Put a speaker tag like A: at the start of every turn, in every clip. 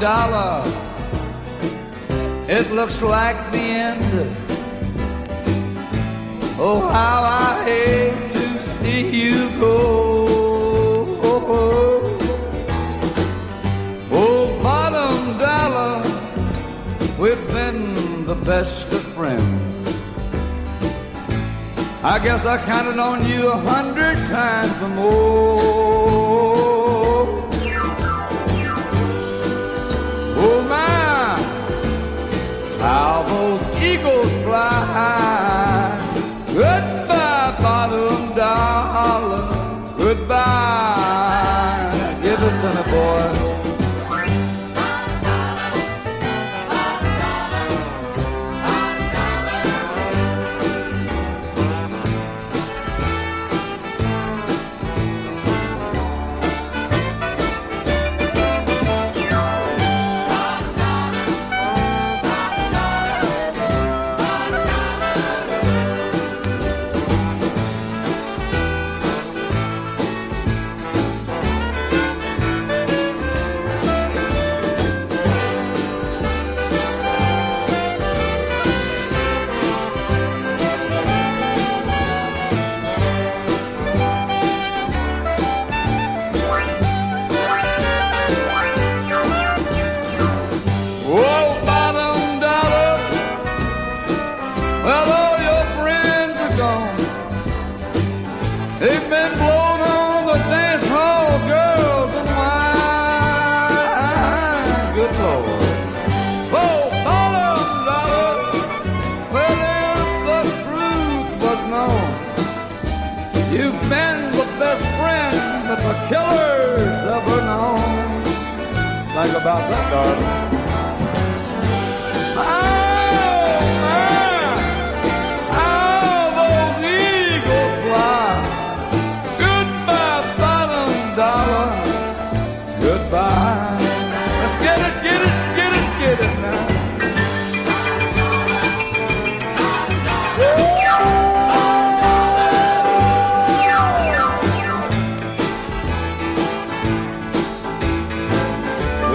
A: Dollar it looks like the end. Oh, how I hate to see you go. Oh, bottom dollar, we've been the best of friends. I guess I counted on you a hundred times or more. How those eagles fly high. Goodbye, bottom dollar. Goodbye. Give it to me, boy. You've been the best friend that the killers ever known. Think about that, darling.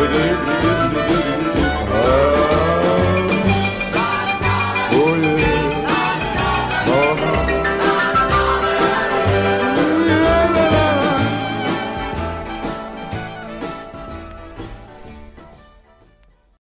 A: do do do do